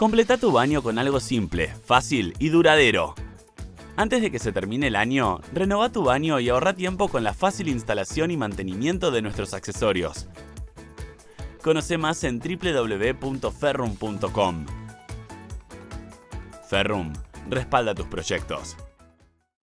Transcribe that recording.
Completa tu baño con algo simple, fácil y duradero. Antes de que se termine el año, renova tu baño y ahorra tiempo con la fácil instalación y mantenimiento de nuestros accesorios. Conoce más en www.ferrum.com. Ferrum respalda tus proyectos.